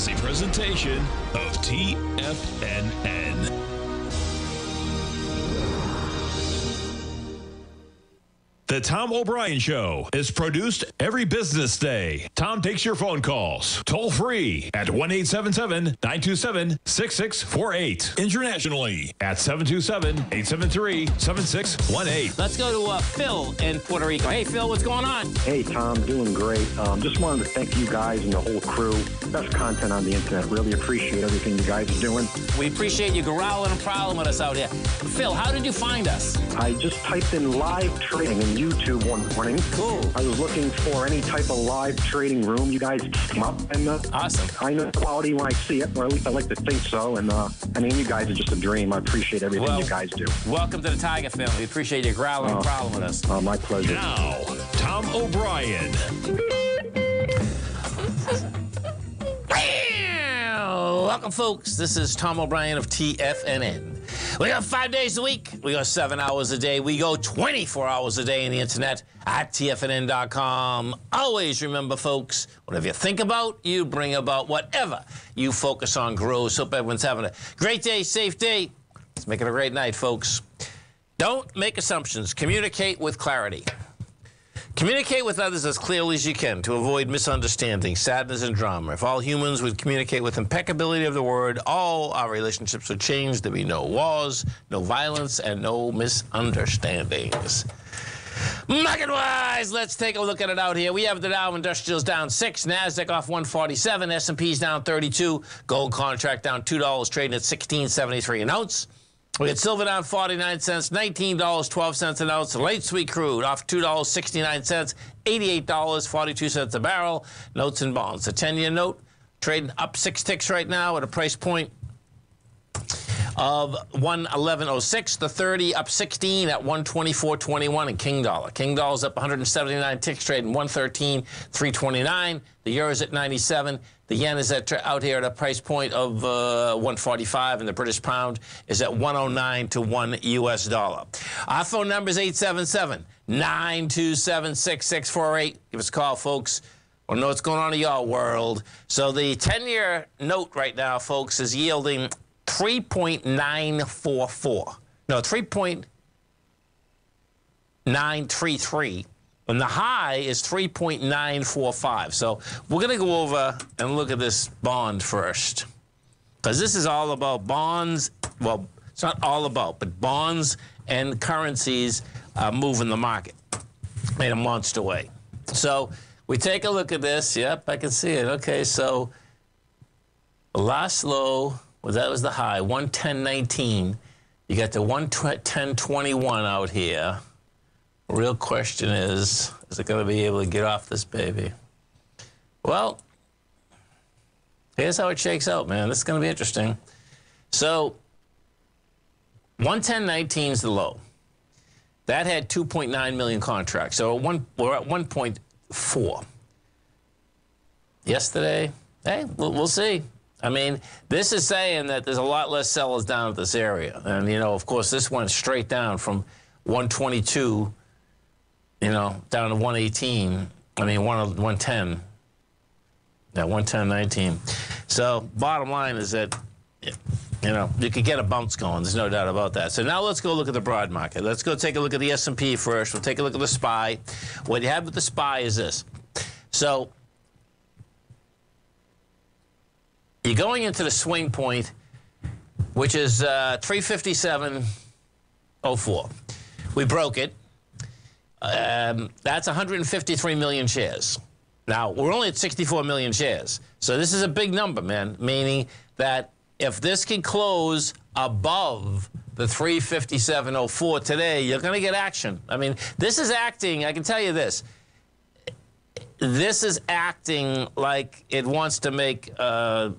is a presentation of TFNN. The Tom O'Brien Show is produced every business day. Tom takes your phone calls toll free at 1 877 927 6648. Internationally at 727 873 7618. Let's go to uh, Phil in Puerto Rico. Hey, Phil, what's going on? Hey, Tom, doing great. Um, just wanted to thank you guys and the whole crew. Best content on the internet. Really appreciate everything you guys are doing. We appreciate you growling and prowling with us out here. Phil, how did you find us? I just typed in live trading in YouTube one morning. Cool. I was looking for any type of live trading room. You guys came up, and uh, Awesome. I know quality when I see it, or at least I like to think so. And uh, I mean, you guys are just a dream. I appreciate everything Well- you guys do. Welcome to the Tiger family. We appreciate you growling and Oh. prowling with us. Uh, my pleasure. Now, Tom O'Brien. Welcome, folks. This is Tom O'Brien of TFNN. We go five days a week. We go seven hours a day. We go 24 hours a day on the internet at TFNN.com. Always remember, folks, whatever you think about, you bring about. Whatever you focus on grows. Hope everyone's having a great day, safe day. Let's make it a great night, folks. Don't make assumptions. Communicate with clarity. Communicate with others as clearly as you can to avoid misunderstanding, sadness, and drama. If all humans would communicate with impeccability of the word, all our relationships would change. There'd be no wars, no violence, and no misunderstandings. Market wise, let's take a look at it out here. We have the Dow Industrials down six, Nasdaq off 147, S&P's down 32, gold contract down two dollars, trading at 16.73 an ounce. We got silver down 49 cents, $19.12 an ounce. Light sweet crude off $2.69, $88.42 a barrel. Notes and bonds. The 10 year note trading up six ticks right now at a price point of 111.06. The 30 up 16 at 124.21 in King Dollar. King Dollar's up 179 ticks, trading 113.329. The Euro's at 97. The yen is at, out here at a price point of uh, 145, and the British pound is at 109 to 1 US dollar. Our phone number is 877 927 6648. Give us a call, folks. I know what's going on in your world. So the 10-year note right now, folks, is yielding 3.944. No, 3.933. And the high is 3.945. So we're going to go over and look at this bond first. Because this is all about bonds. Well, it's not all about, but bonds and currencies uh, moving the market in a monster way. So we take a look at this. Yep, I can see it. Okay, so last low, well, that was the high, 110.19. You got the 110.21 out here. Real question is, is it going to be able to get off this baby? Well, here's how it shakes out, man. This is going to be interesting. So, 110.19 is the low. That had 2.9 million contracts. So one, we're at 1.4. Yesterday, hey, we'll, we'll see. I mean, this is saying that there's a lot less sellers down at this area. And, you know, of course, this went straight down from 122, you know, down to 118. I mean, 1, 110. Yeah, 110.19. So, bottom line is that, you know, you could get a bounce going. There's no doubt about that. So now let's go look at the broad market. Let's go take a look at the S&P first. We'll take a look at the SPY. What you have with the SPY is this. So you're going into the swing point, which is uh, 357.04. We broke it. Um, that's 153 million shares. Now, we're only at 64 million shares. So this is a big number, man, meaning that if this can close above the 357.04 today, you're going to get action. I mean, this is acting, I can tell you this. This is acting like it wants to make uh,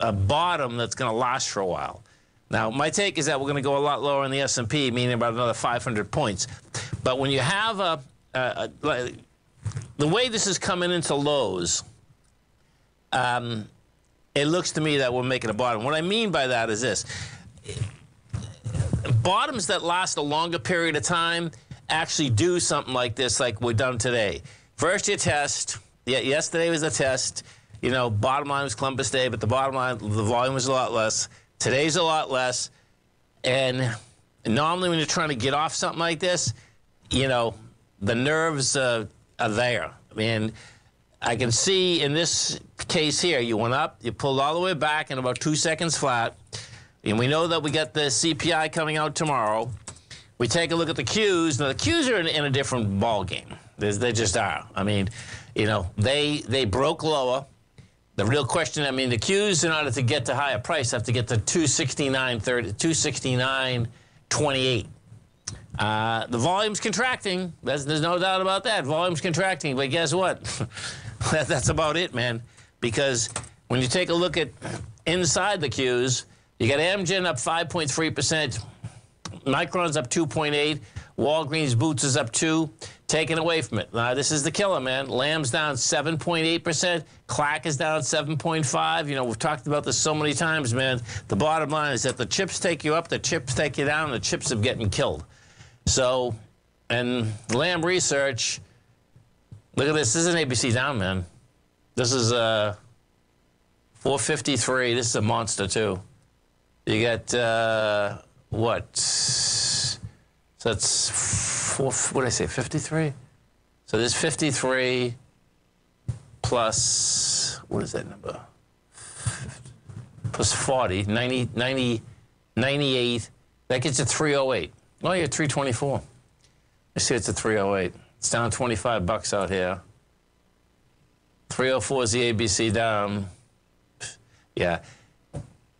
a bottom that's going to last for a while. Now, my take is that we're going to go a lot lower in the S&P, meaning about another 500 points. But when you have a, a, a the way this is coming into lows, um, it looks to me that we're making a bottom. What I mean by that is this. Bottoms that last a longer period of time actually do something like this, like we're done today. First, you test. Yeah, yesterday was a test. you know, bottom line was Columbus Day, but the bottom line, the volume was a lot less. Today's a lot less. And normally when you're trying to get off something like this, you know, the nerves uh, are there. I mean, I can see in this case here, you went up, you pulled all the way back in about two seconds flat. And we know that we got the CPI coming out tomorrow. We take a look at the Qs. Now, the Qs are in, in a different ball game. They just are. I mean, you know, they they broke lower. The real question, I mean, the Qs, in order to get to higher price, have to get to 269.30, 269.28. Uh, the volume's contracting. There's, there's no doubt about that. Volume's contracting. But guess what? that, that's about it, man. Because when you take a look at inside the Qs, you got Amgen up 5.3%, Micron's up 2.8%, Walgreens Boots is up 2 taken away from it. Now, this is the killer, man. Lam's down 7.8%. Clack is down 7.5. You know, we've talked about this so many times, man. The bottom line is that the chips take you up, the chips take you down, and the chips are getting killed. So, and Lam Research, look at this. This is an ABC down, man. This is uh, 453. This is a monster, too. You got, uh, what? So that's four, what did I say, 53? So there's 53 plus, what is that number? Plus 40, 90, 90, 98. That gets you 308. Oh, you're 324. I see it's a 308. It's down 25 bucks out here. 304 is the ABC down. Yeah.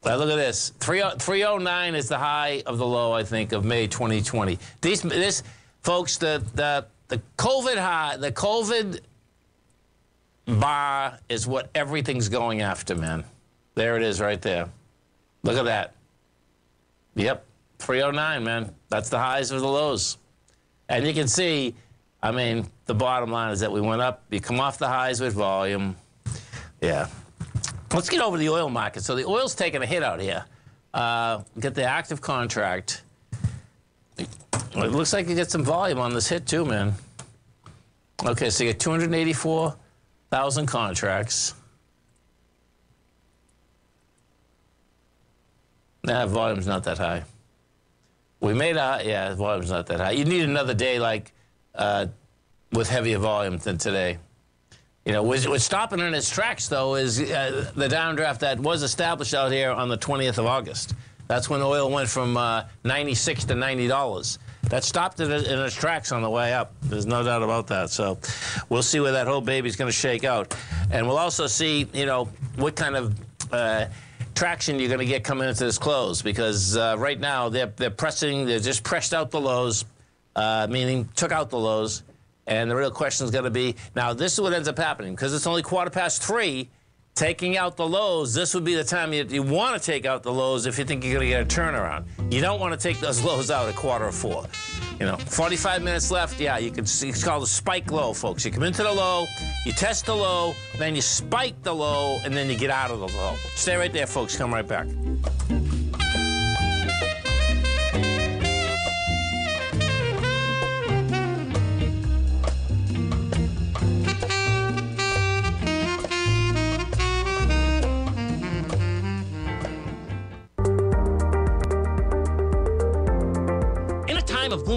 Now look at this. 309 is the high of the low, I think, of May 2020. These, this, folks, the, the, the COVID high, the COVID bar is what everything's going after, man. There it is right there. Look at that. Yep, 309, man. That's the highs or the lows. And you can see, I mean, the bottom line is that we went up. You come off the highs with volume. Yeah. Let's get over to the oil market. So the oil's taking a hit out here. Uh, get the active contract. It looks like you get some volume on this hit too, man. Okay, so you get 284,000 contracts. Nah, volume's not that high. We made a, yeah, volume's not that high. You need another day like uh, with heavier volume than today. You know, what's, what's stopping in its tracks, though, is uh, the downdraft that was established out here on the 20th of August. That's when oil went from uh, 96 to $90 that stopped it in its tracks on the way up. There's no doubt about that. So we'll see where that whole baby's going to shake out. And we'll also see, you know, what kind of uh, traction you're going to get coming into this close because uh, right now they're, they're pressing, they're just pressed out the lows, uh, meaning took out the lows. And the real question is going to be now, this is what ends up happening because it's only quarter past three taking out the lows, this would be the time you, you want to take out the lows if you think you're going to get a turnaround. You don't want to take those lows out at quarter of four. You know, 45 minutes left. Yeah, you can see it's called a spike low, folks. You come into the low, you test the low, then you spike the low, and then you get out of the low. Stay right there, folks. Come right back.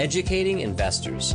educating investors.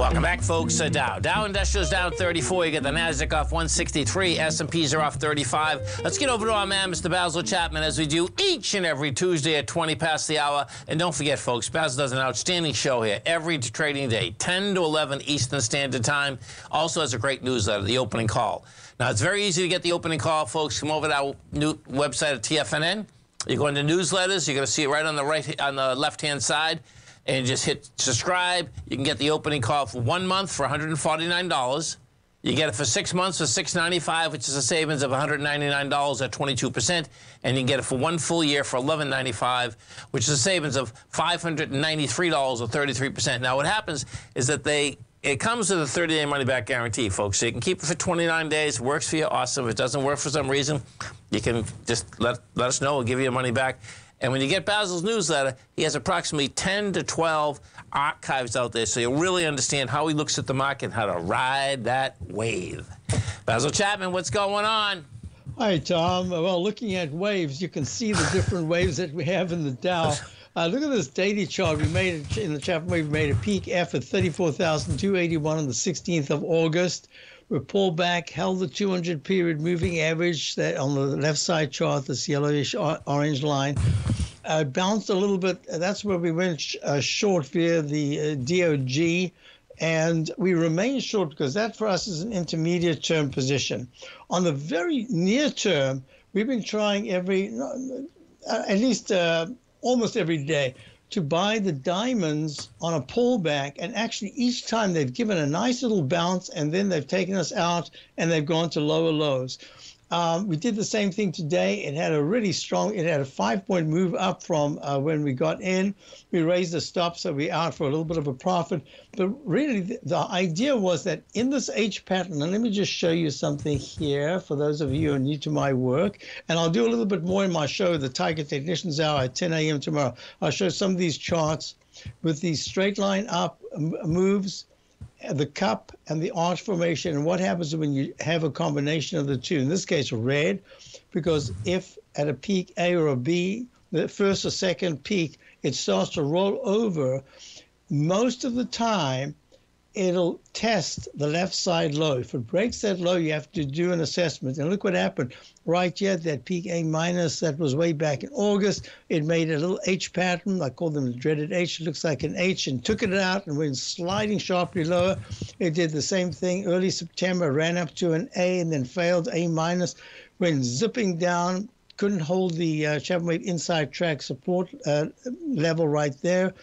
Welcome back, folks. Uh, Dow. Dow Industrials down 34. You get the Nasdaq off 163. S&Ps are off 35. Let's get over to our man, Mr. Basil Chapman, as we do each and every Tuesday at 20 past the hour. And don't forget, folks, Basil does an outstanding show here every trading day, 10 to 11 Eastern Standard Time. Also has a great newsletter, The Opening Call. Now, it's very easy to get the opening call, folks. Come over to our new website at TFNN. You go into newsletters. You're going to see it right on the right, on the left-hand side and just hit subscribe. You can get the opening call for one month for $149. You get it for six months for 695, which is a savings of $199 at 22%. And you can get it for one full year for 1195, which is a savings of $593 or 33%. Now, what happens is that they it comes with a 30-day money-back guarantee, folks. So you can keep it for 29 days. Works for you, awesome. If it doesn't work for some reason, you can just let, let us know. We'll give you your money back. And when you get Basil's newsletter, he has approximately 10 to 12 archives out there so you'll really understand how he looks at the market and how to ride that wave. Basil Chapman, what's going on? Hi, Tom. Well, looking at waves, you can see the different waves that we have in the Dow. Uh, look at this daily chart. We made it in the Chapman wave. We made a peak F at 34,281 on the 16th of August. We pulled back, held the 200 period moving average that on the left side chart, this yellowish orange line. Uh, bounced a little bit. That's where we went uh, short via the uh, DOG, and we remain short because that for us is an intermediate term position. On the very near term, we've been trying every, uh, at least uh, almost every day, to buy the diamonds on a pullback. And actually, each time they've given a nice little bounce and then they've taken us out and they've gone to lower lows. Um, we did the same thing today. It had a really strong, it had a five point move up from uh, when we got in. We raised the stop, so we out for a little bit of a profit. But really, the, the idea was that in this H pattern, and let me just show you something here for those of you who are new to my work, and I'll do a little bit more in my show, the Tiger Technicians Hour at 10 a.m. tomorrow. I'll show some of these charts with these straight line up moves the cup and the arch formation and what happens when you have a combination of the two? In this case red because if at a peak a or a b the first or second peak it starts to roll over most of the time it'll test the left side low. If it breaks that low, you have to do an assessment. And look what happened right here, that peak A minus that was way back in August. It made a little H pattern. I call them the dreaded H. It looks like an H and took it out and went sliding sharply lower. It did the same thing early September, ran up to an A and then failed A minus, went zipping down couldn't hold the uh, Chapman Wave inside track support uh, level right there.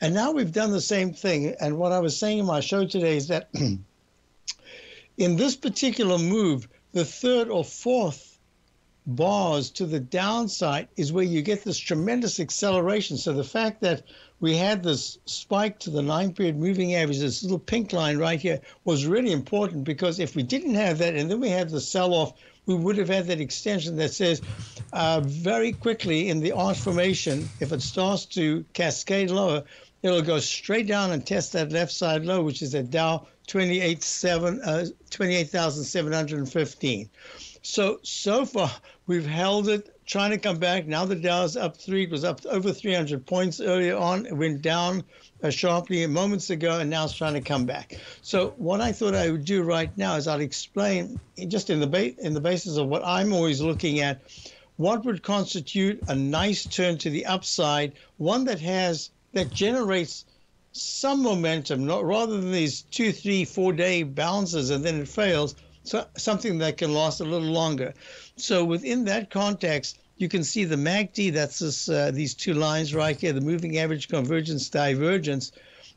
And now we've done the same thing. And what I was saying in my show today is that in this particular move, the third or fourth bars to the downside is where you get this tremendous acceleration. So the fact that we had this spike to the nine period moving average, this little pink line right here, was really important because if we didn't have that and then we had the sell off, we would have had that extension that says uh, very quickly in the arch formation, if it starts to cascade lower, it'll go straight down and test that left side low, which is at Dow 28,715. Uh, 28, so, so far, we've held it, trying to come back. Now the Dow's up three. It was up over 300 points earlier on. It went down uh, sharply moments ago, and now it's trying to come back. So, what I thought I would do right now is I'll explain, just in the, ba- in the basis of what I'm always looking at, what would constitute a nice turn to the upside, one that has that generates some momentum, not rather than these two, three, four day bounces and then it fails so something that can last a little longer. So within that context, you can see the MACD, that's this, uh, these two lines right here, the moving average convergence divergence.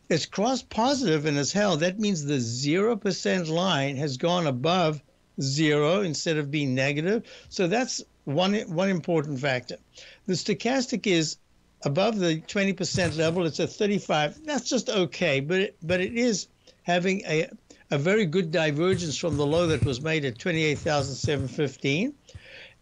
It's cross positive and as hell. That means the 0% line has gone above zero instead of being negative. So that's one, one important factor. The stochastic is above the 20% level. It's at 35. That's just okay, but it, but it is having a a very good divergence from the low that was made at 28,715.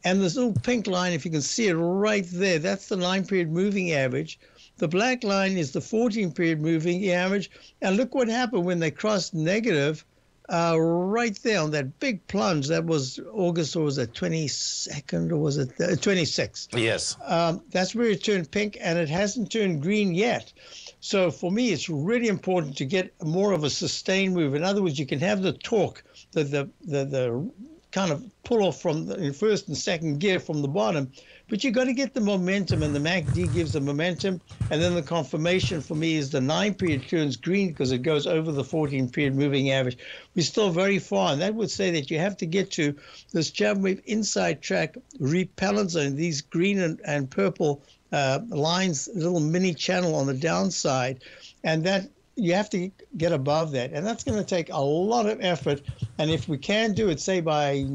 And this little pink line, if you can see it right there, that's the nine period moving average. The black line is the 14 period moving average. And look what happened when they crossed negative uh, right there on that big plunge. That was August, or was it 22nd, or was it uh, 26th? Yes. Um, that's where it turned pink, and it hasn't turned green yet. So for me, it's really important to get more of a sustained move. In other words, you can have the torque, the the the, the kind of pull off from the first and second gear from the bottom, but you've got to get the momentum, and the MACD gives the momentum, and then the confirmation for me is the nine period turns green because it goes over the 14 period moving average. We're still very far, and that would say that you have to get to this Chapman wave inside track repellent zone, these green and, and purple uh, lines, little mini channel on the downside, and that you have to get above that, and that's going to take a lot of effort. And if we can do it, say by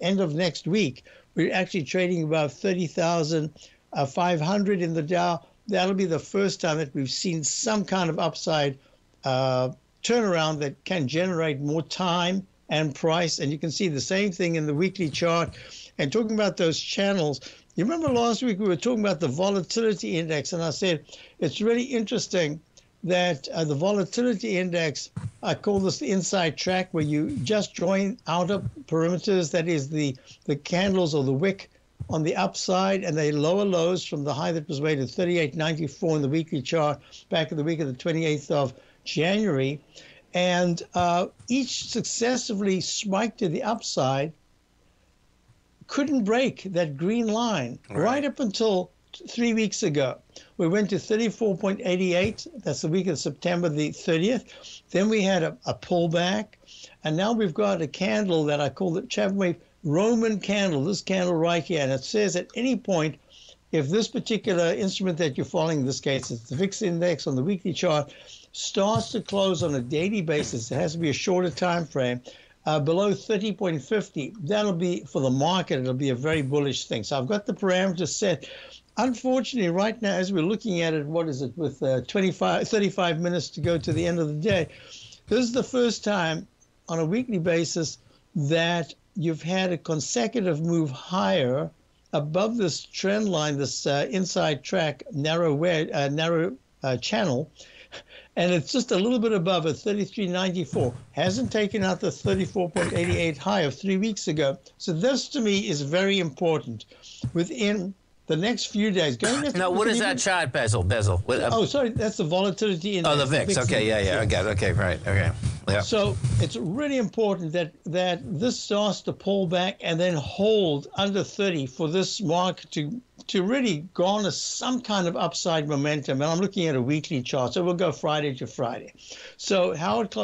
end of next week, we're actually trading about thirty thousand uh, five hundred in the Dow. That'll be the first time that we've seen some kind of upside uh, turnaround that can generate more time and price. And you can see the same thing in the weekly chart. And talking about those channels, you remember last week we were talking about the volatility index, and I said it's really interesting that uh, the volatility index, I call this the inside track, where you just join outer perimeters, that is the, the candles or the wick on the upside, and they lower lows from the high that was made at 38.94 in the weekly chart back in the week of the 28th of January. And uh, each successively spiked to the upside couldn't break that green line right, right up until three weeks ago. We went to 34.88. That's the week of September the 30th. Then we had a, a pullback. And now we've got a candle that I call the Chapman Wave Roman candle, this candle right here. And it says at any point, if this particular instrument that you're following, in this case, it's the VIX index on the weekly chart, starts to close on a daily basis, it has to be a shorter time frame uh, below 30.50, that'll be for the market, it'll be a very bullish thing. So I've got the parameters set. Unfortunately, right now, as we're looking at it, what is it, with uh, 25, 35 minutes to go to the end of the day, this is the first time on a weekly basis that you've had a consecutive move higher above this trend line, this uh, inside track narrow, uh, narrow uh, channel and it's just a little bit above at 33.94. Hasn't taken out the 34.88 high of three weeks ago. So this to me is very important. Within the next few days. Going now, what is that chart Basil? Basil. What, uh, oh, sorry, that's the volatility index. Oh, the VIX. VIX okay, yeah, yeah, I got it. Okay, right, okay. Yeah. So it's really important that that this starts to pull back and then hold under 30 for this market to to really garner some kind of upside momentum. And I'm looking at a weekly chart, so we'll go Friday to Friday. So Howard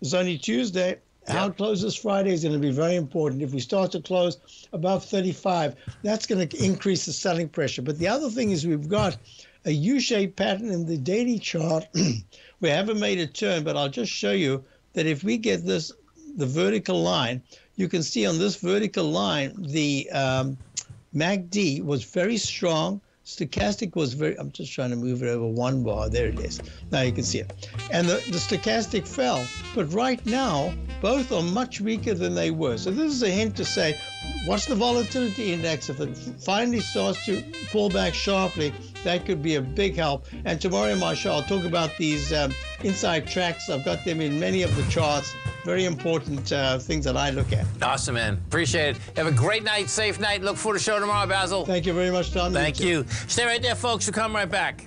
is only Tuesday. How it closes Friday is going to be very important. If we start to close above 35, that's going to increase the selling pressure. But the other thing is we've got a U-shaped pattern in the daily chart. we haven't made a turn, but I'll just show you that if we get this, the vertical line, you can see on this vertical line, the um, MACD was very strong. Stochastic was very, I'm just trying to move it over one bar. There it is. Now you can see it. And the, the stochastic fell. But right now, both are much weaker than they were. So this is a hint to say, what's the volatility index? If it finally starts to pull back sharply, that could be a big help. And tomorrow show, I'll talk about these um, inside tracks. I've got them in many of the charts. Very important uh, things that I look at. Awesome, man. Appreciate it. Have a great night, safe night. Look forward to the show tomorrow, Basil. Thank you very much, Tom. Thank you. Stay right there, folks. We'll come right back.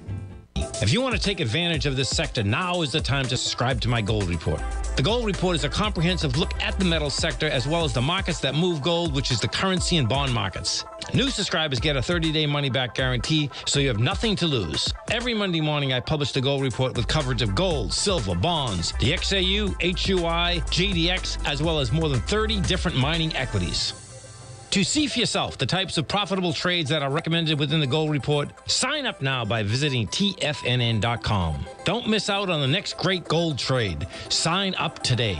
If you want to take advantage of this sector, now is the time to subscribe to my gold report. The gold report is a comprehensive look at the metal sector as well as the markets that move gold, which is the currency and bond markets. New subscribers get a 30 day money back guarantee, so you have nothing to lose. Every Monday morning, I publish the gold report with coverage of gold, silver, bonds, the XAU, HUI, GDX, as well as more than 30 different mining equities. To see for yourself the types of profitable trades that are recommended within the Gold Report, sign up now by visiting TFNN.com. Don't miss out on the next great gold trade. Sign up today.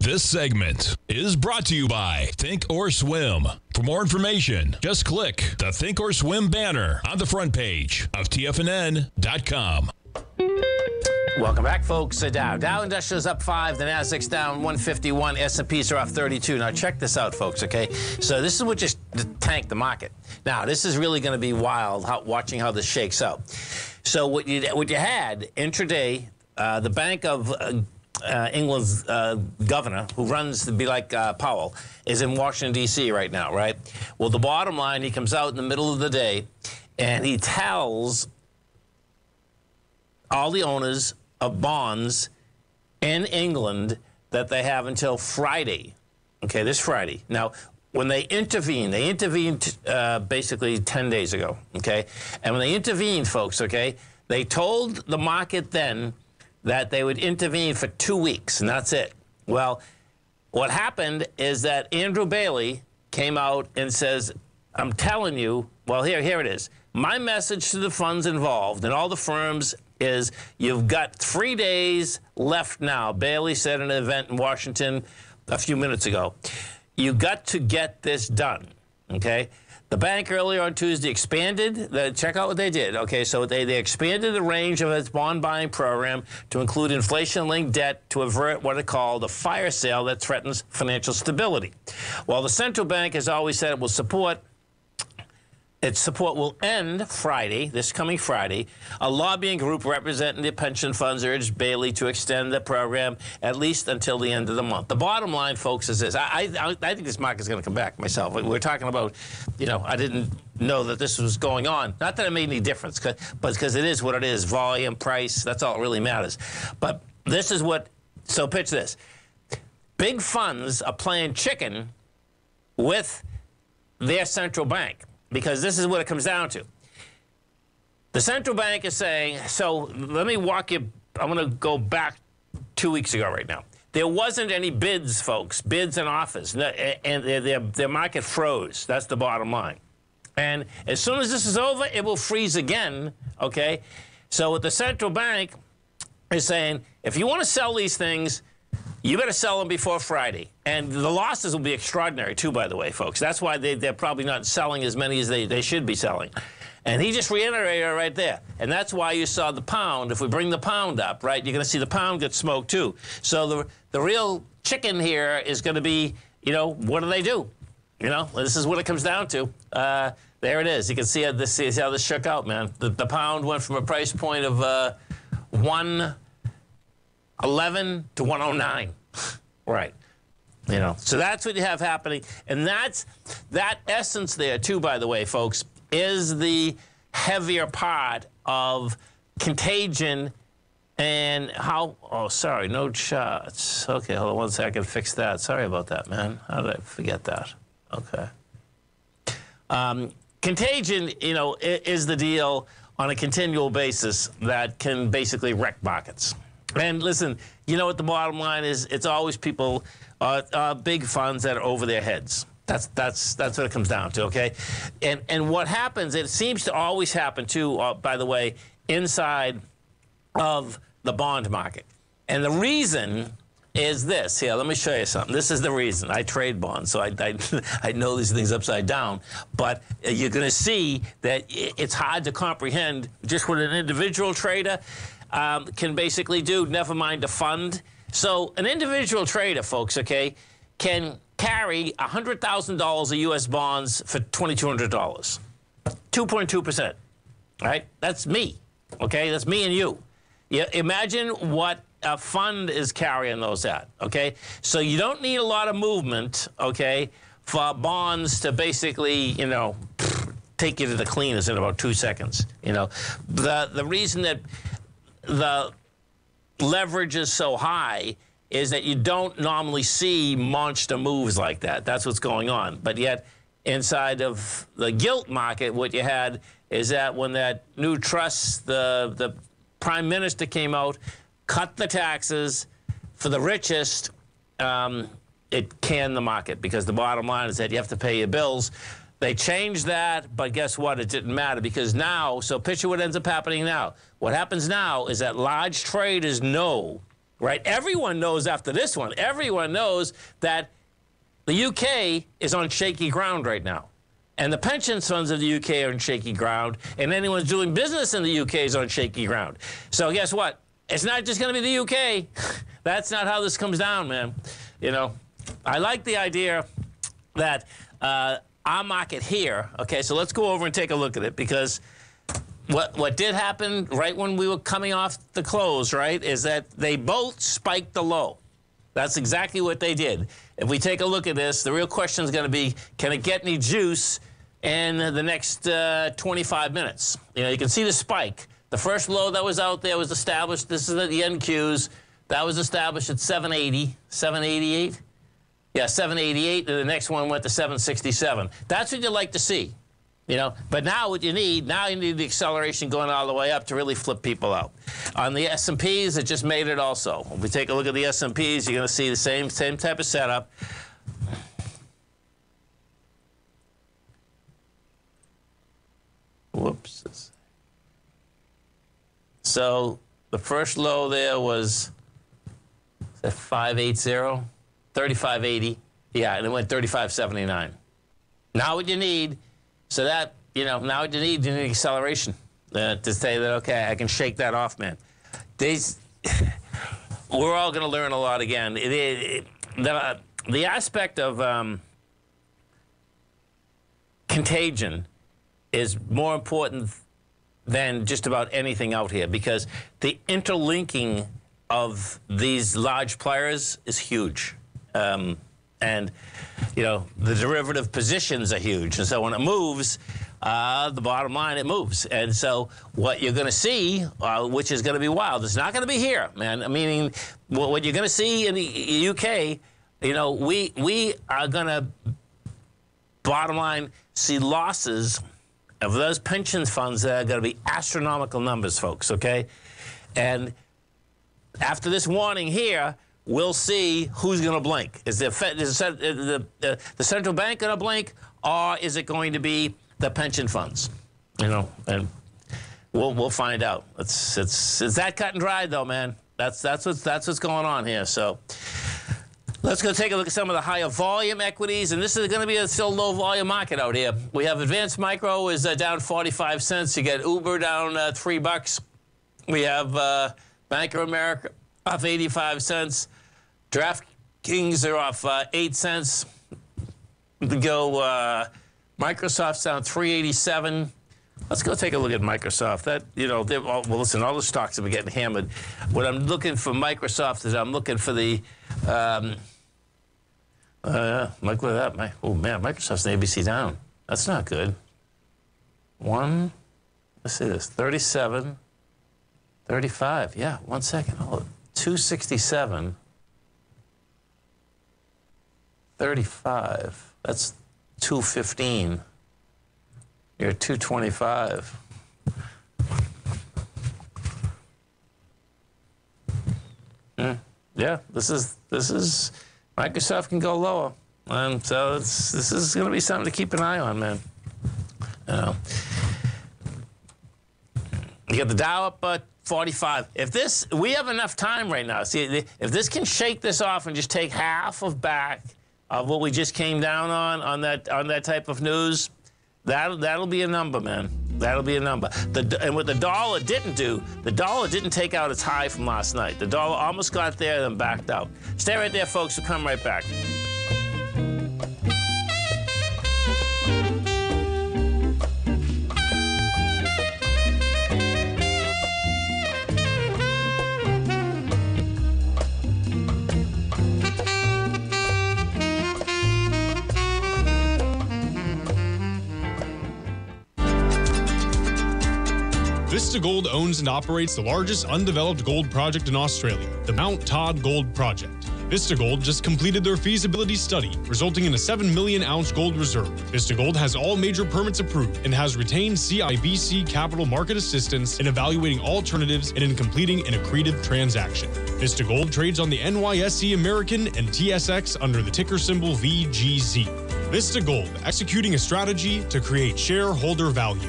This segment is brought to you by Think or Swim. For more information, just click the Think or Swim banner on the front page of TFNN.com. Welcome back, folks. The Dow. Dow Industrials up five. The Nasdaq's down 151. S&Ps are off 32. Now check this out, folks. Okay, so this is what just tanked the market. Now this is really going to be wild. How, watching how this shakes out. So what you what you had intraday, uh, the Bank of uh, uh, England's uh, governor, who runs, to be like uh, Powell, is in Washington, D.C. right now, right? Well, the bottom line, he comes out in the middle of the day and he tells all the owners of bonds in England that they have until Friday, okay, this Friday. Now, when they intervened, they intervened uh, basically 10 days ago, okay? And when they intervened, folks, okay, they told the market then that they would intervene for two weeks, and that's it. Well, what happened is that Andrew Bailey came out and says, I'm telling you, well, here, here it is. My message to the funds involved and all the firms is you've got three days left now. Bailey said in an event in Washington a few minutes ago. You got to get this done. Okay? The bank earlier on Tuesday expanded. The, check out what they did. Okay, so they, they expanded the range of its bond buying program to include inflation linked debt to avert what it called a fire sale that threatens financial stability. While the central bank has always said it will support its support will end Friday, this coming Friday. A lobbying group representing the pension funds urged Bailey to extend the program at least until the end of the month. The bottom line, folks, is this. I, I, I think this market is going to come back myself. We're talking about, you know, I didn't know that this was going on. Not that it made any difference, but because it is what it is volume, price, that's all that really matters. But this is what, so pitch this. Big funds are playing chicken with their central bank because this is what it comes down to. The central bank is saying, so let me walk you, I'm going to go back two weeks ago right now. There wasn't any bids, folks, bids and offers, and their, their market froze. That's the bottom line. And as soon as this is over, it will freeze again, okay? So what the central bank is saying, if you want to sell these things, you better sell them before Friday. And the losses will be extraordinary, too, by the way, folks. That's why they, they're probably not selling as many as they, they should be selling. And he just reiterated it right there. And that's why you saw the pound. If we bring the pound up, right, you're going to see the pound get smoked, too. So the, the real chicken here is going to be, you know, what do they do? You know, this is what it comes down to. Uh, there it is. You can see how this, see how this shook out, man. The, the pound went from a price point of uh, one 11 to 109. right. You know, so that's what you have happening. And that's that essence there, too, by the way, folks, is the heavier part of contagion and how. Oh, sorry, no shots. Okay, hold on one second, fix that. Sorry about that, man. How did I forget that? Okay. Um, contagion, you know, is the deal on a continual basis that can basically wreck markets. And listen, you know what the bottom line is? It's always people, uh, uh, big funds that are over their heads. That's that's that's what it comes down to, okay? And and what happens? It seems to always happen too. Uh, by the way, inside of the bond market, and the reason is this. Here, let me show you something. This is the reason I trade bonds, so I I, I know these things upside down. But you're going to see that it's hard to comprehend just what an individual trader um, can basically do, never mind a fund. So an individual trader, folks, okay, can carry $100,000 of U.S. bonds for $2,200. 2.2%, right? That's me, okay? That's me and you. you. Imagine what a fund is carrying those at, okay? So you don't need a lot of movement, okay, for bonds to basically, you know, take you to the cleaners in about two seconds. You know, the the reason that the leverage is so high is that you don't normally see monster moves like that. That's what's going on. But yet, inside of the gilt market, what you had is that when that new Truss, the, the prime minister came out, cut the taxes for the richest, um, it canned the market because the bottom line is that you have to pay your bills. They changed that, but guess what? It didn't matter because now, so picture what ends up happening now. What happens now is that large traders know, right? Everyone knows after this one, everyone knows that the UK is on shaky ground right now. And the pension funds of the UK are on shaky ground, and anyone doing business in the UK is on shaky ground. So guess what? It's not just going to be the UK. That's not how this comes down, man. You know, I like the idea that uh, our market here, okay, so let's go over and take a look at it because what what did happen right when we were coming off the close, right, is that they both spiked the low. That's exactly what they did. If we take a look at this, the real question is going to be, can it get any juice in the next uh, 25 minutes? You know, you can see the spike. The first low that was out there was established. This is at the NQs. That was established at 780, 788. Yeah, 788, and the next one went to 767. That's what you like to see, you know. But now what you need, now you need the acceleration going all the way up to really flip people out. On the S&Ps, it just made it also. If we take a look at the S&Ps, you're going to see the same, same type of setup. Whoops. So the first low there was at 580. 3580. Yeah, and it went 3579. Now what you need So that, you know, now what you need, you need acceleration uh, to say that, okay, I can shake that off, man. These, we're all going to learn a lot again. It, it, the, the aspect of um, contagion is more important than just about anything out here because the interlinking of these large players is huge. Um, and, you know, the derivative positions are huge. And so when it moves, uh, the bottom line, it moves. And so what you're going to see, uh, which is going to be wild, it's not going to be here, man. Meaning, what you're going to see in the UK, you know, we, we are going to, bottom line, see losses of those pension funds that are going to be astronomical numbers, folks, okay? And after this warning here, we'll see who's going to blink. Is the, Fed, is the, the, the, the central bank going to blink, or is it going to be the pension funds? You know, and we'll we'll find out. It's it's it's that cut and dried though, man. That's that's what's that's what's going on here. So. Let's go take a look at some of the higher volume equities, and this is going to be a still low volume market out here. We have Advanced Micro is uh, down 45 cents. You get Uber down uh, three bucks. We have uh, Bank of America off 85 cents. DraftKings are off uh, eight cents. We go uh, Microsoft's down 387. Let's go take a look at Microsoft. That you know, all, well, listen, all the stocks have been getting hammered. What I'm looking for Microsoft is I'm looking for the. Um, uh, look at that. My, oh man, Microsoft's ABC down. That's not good. One, let's see this, 37, 35. Yeah, one second. Hold it. 267, 35. That's 215. You're 225. Hmm. Yeah, this is this is Microsoft can go lower, and so this is going to be something to keep an eye on, man. You, know. you got the Dow up uh, 45. If this, we have enough time right now. See, if this can shake this off and just take half of back of what we just came down on on that on that type of news, that that'll be a number, man. That'll be a number. The, and what the dollar didn't do, the dollar didn't take out its high from last night. The dollar almost got there and backed out. Stay right there, folks. We'll come right back. Vista Gold owns and operates the largest undeveloped gold project in Australia, the Mount Todd Gold Project. Vista Gold just completed their feasibility study, resulting in a 7 million ounce gold reserve. Vista Gold has all major permits approved and has retained CIBC capital market assistance in evaluating alternatives and in completing an accretive transaction. Vista Gold trades on the NYSE American and TSX under the ticker symbol VGZ. Vista Gold, executing a strategy to create shareholder value.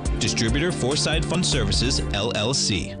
Distributor Foreside Fund Services, LLC.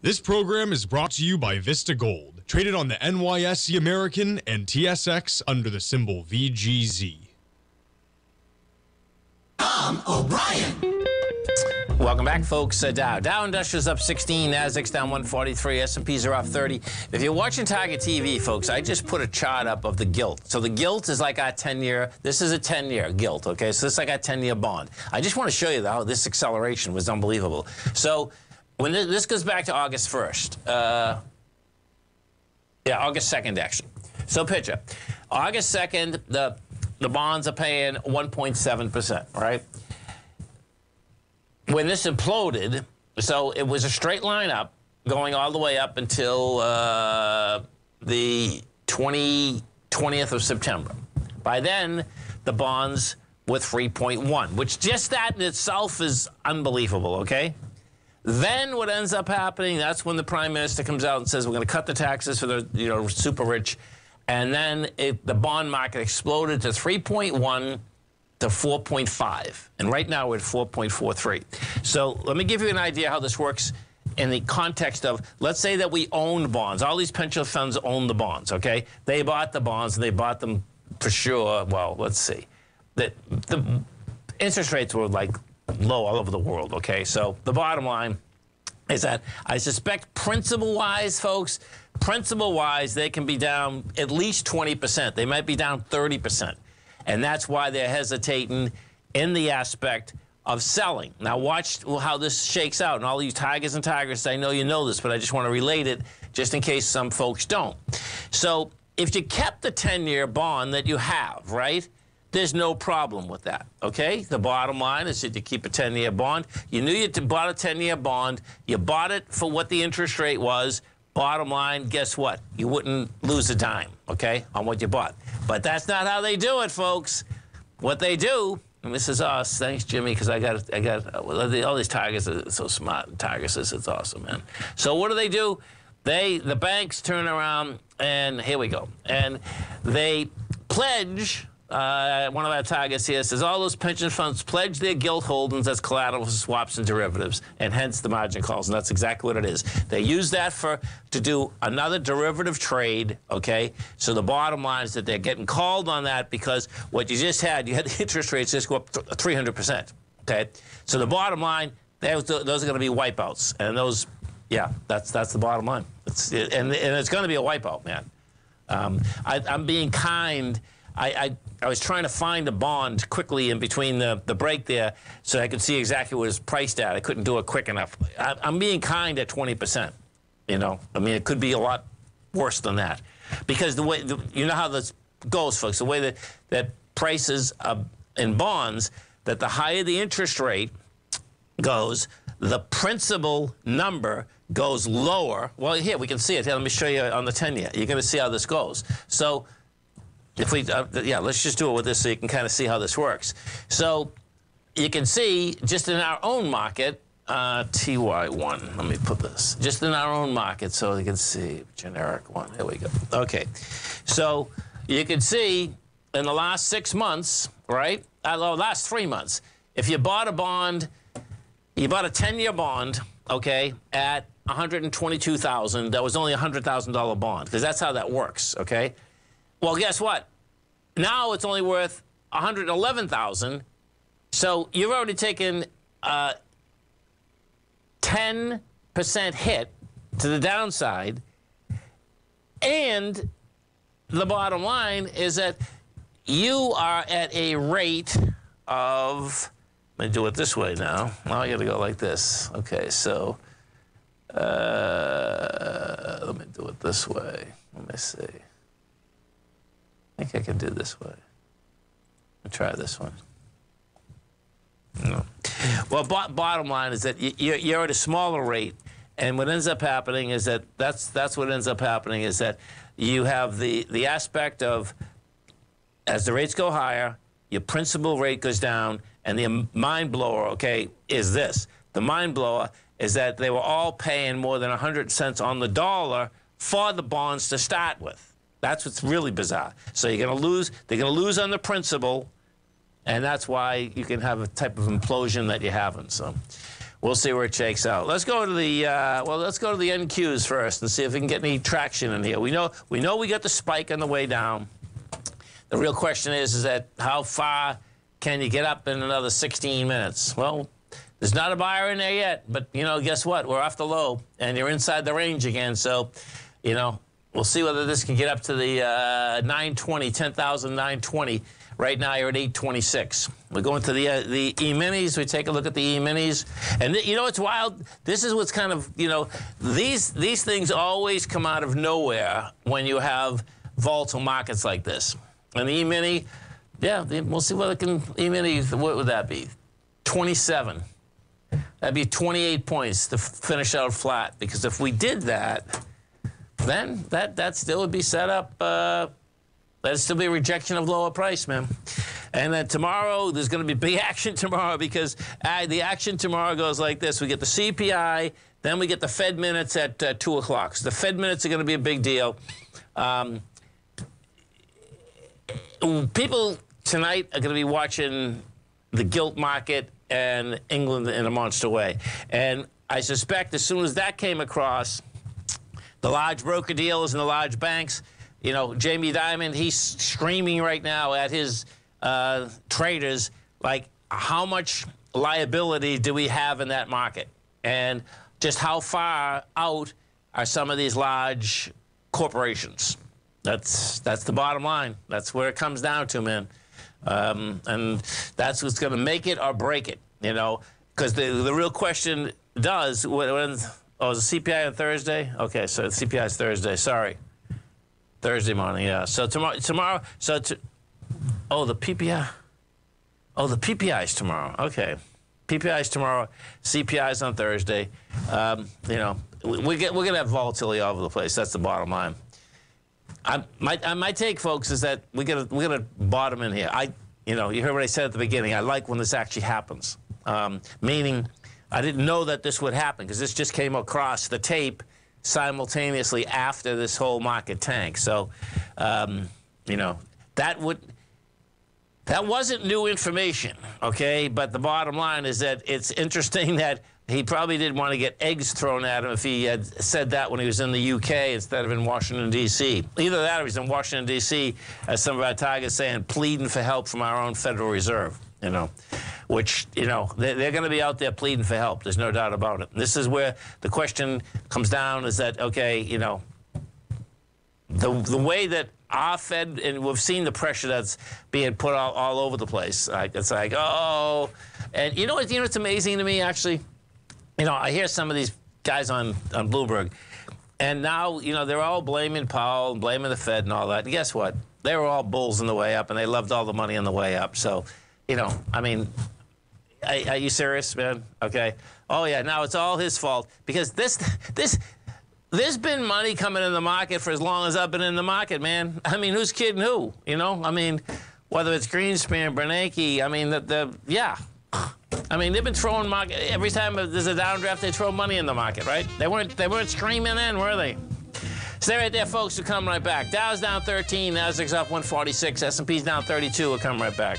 This program is brought to you by Vista Gold, traded on the NYSE American and TSX under the symbol VGZ. Tom O'Brien. Welcome back, folks. Uh, Dow. Dow Industrials up 16, Nasdaq's down 143, S&Ps are off 30. If you're watching Tiger TV, folks, I just put a chart up of the gilt. So the gilt is like our 10-year. This is a 10-year gilt. Okay, so this is like our 10-year bond. I just want to show you how this acceleration was unbelievable. So when this, this goes back to August 1st. Uh, yeah, August 2nd, actually. So picture. August 2nd, the, the bonds are paying 1.7%, right? When this imploded, so it was a straight line up, going all the way up until uh, the 20, 20th of September. By then, the bonds were 3.1, which just that in itself is unbelievable, okay? Then what ends up happening, that's when the prime minister comes out and says, we're going to cut the taxes for the you know super rich. And then it, the bond market exploded to 3.1 to 4.5. And right now we're at 4.43. So let me give you an idea how this works in the context of, let's say that we own bonds. All these pension funds own the bonds, okay? They bought the bonds and they bought them for sure. Well, let's see. The, the interest rates were like low all over the world, okay? So the bottom line is that I suspect principle wise, folks, principle wise, they can be down at least 20%. They might be down 30%. And that's why they're hesitating in the aspect of selling. Now, watch how this shakes out. And all you tigers and tigers, I know you know this, but I just want to relate it just in case some folks don't. So, if you kept the 10 year bond that you have, right? There's no problem with that, okay? The bottom line is that you keep a 10-year bond. You knew you bought a 10-year bond. You bought it for what the interest rate was. Bottom line, guess what? You wouldn't lose a dime, okay, on what you bought. But that's not how they do it, folks. What they do, and this is us. Thanks, Jimmy, because I got I got all these tigers are so smart. Tigers, it's awesome, man. So what do they do? They the banks turn around and here we go, and they pledge uh, one of our targets here says all those pension funds pledge their gilt holdings as collateral for swaps and derivatives, and hence the margin calls. And that's exactly what it is. They use that for to do another derivative trade. Okay, so the bottom line is that they're getting called on that because what you just had, you had the interest rates just go up 300 percent. Okay, so the bottom line, those, those are going to be wipeouts, and those, yeah, that's that's the bottom line. It's, and and it's going to be a wipeout, man. Um, I, I'm being kind. I, I, I, was trying to find a bond quickly in between the, the break there so I could see exactly what it was priced at. I couldn't do it quick enough. I, am being kind at 20%. You know, I mean, it could be a lot worse than that. Because the way, the, you know how this goes, folks, the way that, that prices in bonds, that the higher the interest rate goes, the principal number goes lower. Well, here, we can see it. Here, let me show you on the 10 year. You're going to see how this goes. So if we, uh, yeah, let's just do it with this so you can kind of see how this works. So you can see just in our own market, uh, TY1, let me put this, just in our own market so you can see generic one. There we go. Okay. So you can see in the last six months, right? Uh, last three months, if you bought a bond, you bought a 10-year bond, okay, at 122,000, that was only a $100,000 bond because that's how that works, okay? Well, guess what? now it's only worth 111,000. So you've already taken a 10% hit to the downside. And the bottom line is that you are at a rate of, let me do it this way now. Now I got to go like this. Okay, so uh, let me do it this way. Let me see. I think I can do this way. I'll try this one. No. Well, bo- bottom line is that you're, you're at a smaller rate, and what ends up happening is that that's that's what ends up happening is that you have the the aspect of as the rates go higher, your principal rate goes down, and the mind blower, okay, is this. The mind blower is that they were all paying more than 100 cents on the dollar for the bonds to start with. That's what's really bizarre. So you're going to lose, they're going to lose on the principal, and that's why you can have a type of implosion that you haven't. So we'll see where it shakes out. Let's go to the uh, well. Let's go to the NQs first and see if we can get any traction in here. We know we know we got the spike on the way down. The real question is is that how far can you get up in another 16 minutes? Well, there's not a buyer in there yet, but you know, guess what? We're off the low, and you're inside the range again. So, you know, we'll see whether this can get up to the uh, 920, 10,920. Right now, you're at 826. We go into the uh, the E-minis. We take a look at the E-minis, and th- you know it's wild. This is what's kind of you know these these things always come out of nowhere when you have volatile markets like this. And the E-mini, yeah, we'll see what it can E-mini. What would that be? 27. That'd be 28 points to finish out flat. Because if we did that, then that, that still would be set up. Uh, that'd still be a rejection of lower price, man. And then tomorrow, there's going to be big action tomorrow because uh, the action tomorrow goes like this: we get the CPI, then we get the Fed minutes at uh, two o'clock. So the Fed minutes are going to be a big deal. Um, people tonight are going to be watching the gilt market and England in a monster way. And I suspect as soon as that came across, the large broker dealers and the large banks, you know, Jamie Dimon, he's screaming right now at his uh, traders, like, how much liability do we have in that market? And just how far out are some of these large corporations? That's, that's the bottom line. That's where it comes down to, man. Um, and that's what's going to make it or break it, you know, because the, the real question does when oh, is the CPI on Thursday? Okay, so the CPI is Thursday. Sorry. Thursday morning, yeah. So tomorrow, tomorrow, so oh, the PPI. Oh, the PPI is tomorrow. Okay. PPI is tomorrow. CPI is on Thursday. Um, you know, we get, we're going to have volatility all over the place. That's the bottom line. I, my, my take, folks, is that we got we got to bottom in here. I, you know, you heard what I said at the beginning. I like when this actually happens. Um, meaning, I didn't know that this would happen because this just came across the tape simultaneously after this whole market tank. So, um, you know, that would that wasn't new information, okay? But the bottom line is that it's interesting that he probably didn't want to get eggs thrown at him if he had said that when he was in the UK instead of in Washington, D.C. Either that or he's in Washington, D.C., as some of our targets saying, pleading for help from our own Federal Reserve, you know, which, you know, they're, they're going to be out there pleading for help. There's no doubt about it. This is where the question comes down is that, okay, you know, the, the way that our Fed, and we've seen the pressure that's being put all, all over the place. Like, it's like, oh, and you know what? You know what's amazing to me, actually? you know, I hear some of these guys on, on Bloomberg, and now, you know, they're all blaming Powell and blaming the Fed and all that. And guess what? They were all bulls on the way up, and they loved all the money on the way up. So, you know, I mean, are, are you serious, man? Okay. Oh yeah, now it's all his fault because this, this, there's been money coming in the market for as long as I've been in the market, man. I mean, who's kidding who? You know, I mean, whether it's Greenspan, Bernanke, I mean, the, the yeah, I mean, they've been throwing market every time there's a downdraft. They throw money in the market, right? They weren't they weren't screaming then, were they? Stay right there, folks. We'll come right back. Dow's down 13, Nasdaq's up 146, S&P's down 32. We'll come right back.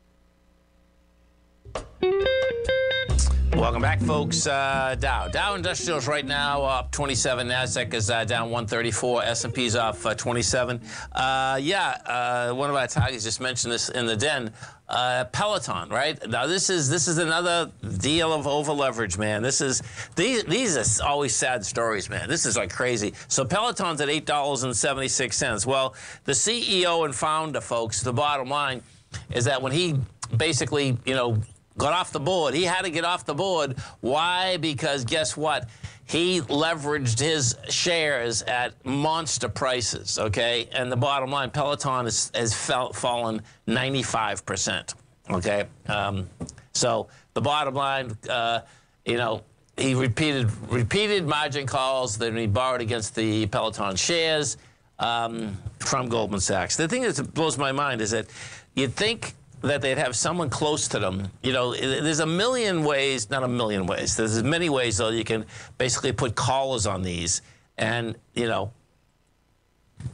Welcome back, folks. Uh, Dow. Dow Industrials right now up 27. Nasdaq is uh, down 134. S&P's off uh, 27. Uh, yeah, uh, one of our targets just mentioned this in the den. Uh, Peloton, right? Now this is this is another deal of over leverage, man. This is these these are always sad stories, man. This is like crazy. So Peloton's at eight dollars and seventy six cents. Well, the CEO and founder, folks. The bottom line is that when he basically, you know, got off the board. He had to get off the board. Why? Because guess what? He leveraged his shares at monster prices, okay? And the bottom line, Peloton has, has fell, fallen 95%, okay? Um, so the bottom line, uh, you know, he repeated repeated margin calls that he borrowed against the Peloton shares um, from Goldman Sachs. The thing that blows my mind is that you'd think that they'd have someone close to them. You know, there's a million ways, not a million ways. There's many ways though you can basically put collars on these, and you know,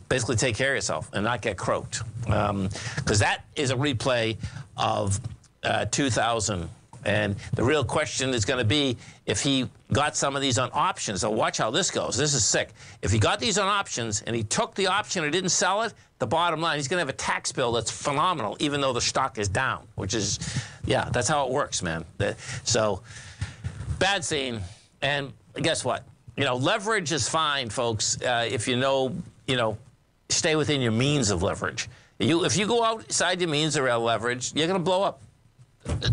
basically take care of yourself and not get croaked. Because um, that is a replay of uh, 2000. And the real question is going to be if he got some of these on options. So watch how this goes. This is sick. If he got these on options and he took the option and didn't sell it, the bottom line, he's going to have a tax bill that's phenomenal, even though the stock is down, which is, yeah, that's how it works, man. So, bad scene. And guess what? You know, leverage is fine, folks, uh, if you know, you know, stay within your means of leverage. You, if you go outside your means of leverage, you're going to blow up.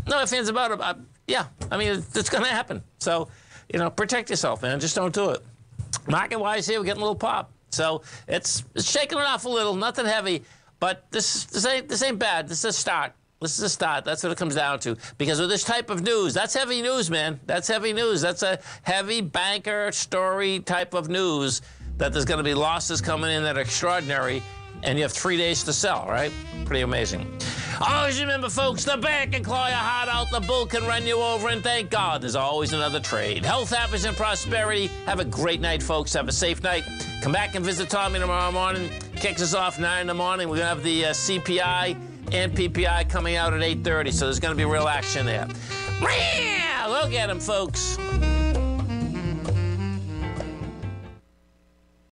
No offense about it. Yeah, I mean, it's going to happen. So, you know, protect yourself, man. Just don't do it. market wise here, we're getting a little pop. So it's, it's shaking it off a little, nothing heavy, but this, this, ain't, this ain't bad. This is a start. This is a start. That's what it comes down to. Because with this type of news, that's heavy news, man. That's heavy news. That's a heavy banker story type of news that there's going to be losses coming in that are extraordinary, and you have three days to sell, right? Pretty amazing. Always remember, folks, the bear can claw your heart out, the bull can run you over, and thank God there's always another trade. Health, happiness, and prosperity. Have a great night, folks. Have a safe night. Come back and visit Tommy tomorrow morning. Kicks us off 9 in the morning. We're going to have the uh, CPI and PPI coming out at 8.30, so there's going to be real action there. Look at them, folks.